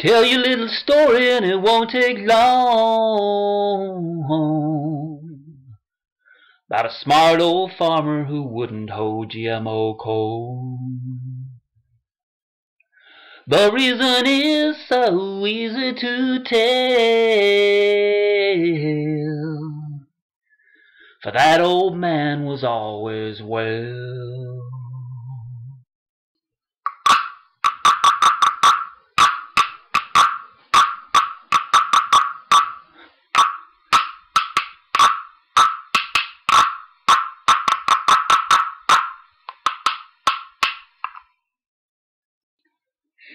Tell you a little story and it won't take long. About a smart old farmer who wouldn't hold GMO corn. The reason is so easy to tell. For that old man was always well.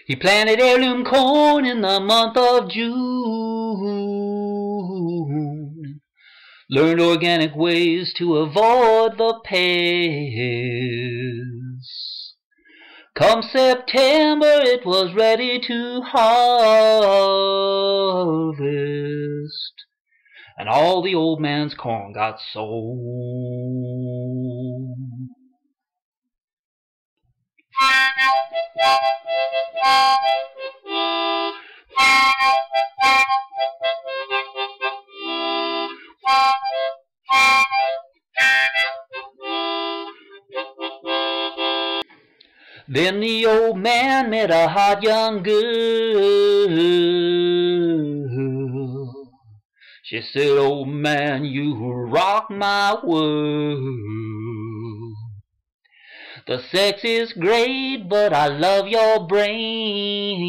He planted heirloom corn in the month of June. Learned organic ways to avoid the pests. Come September, it was ready to harvest. And all the old man's corn got sold. Then the old man met a hot young girl. She said, old man, you rock my world. The sex is great, but I love your brain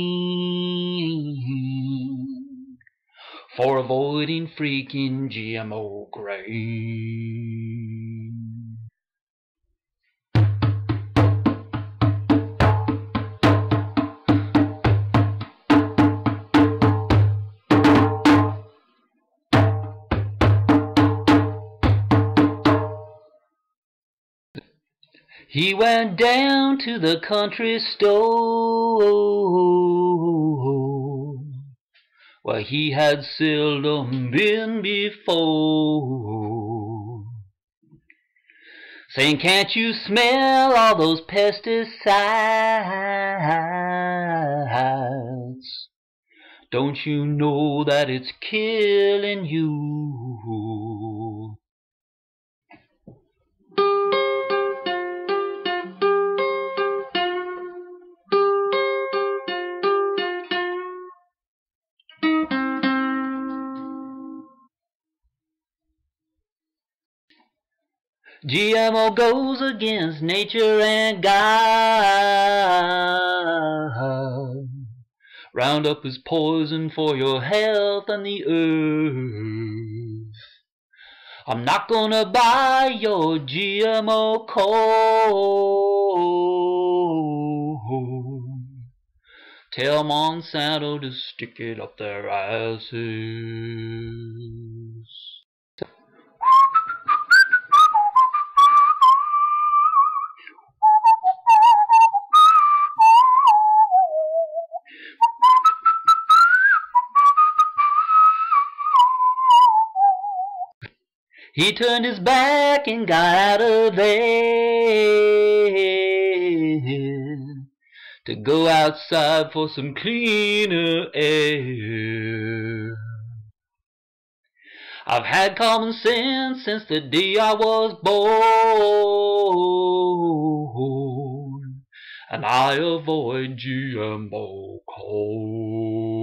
for avoiding freaking GMO grain. He went down to the country store where he had seldom been before. Saying, can't you smell all those pesticides? Don't you know that it's killing you? GMO goes against nature and God. Roundup is poison for your health and the earth. I'm not gonna buy your GMO corn. Tell Monsanto to stick it up their asses. He turned his back and got out of there to go outside for some cleaner air. I've had common sense since the day I was born, and I avoid GMO corn.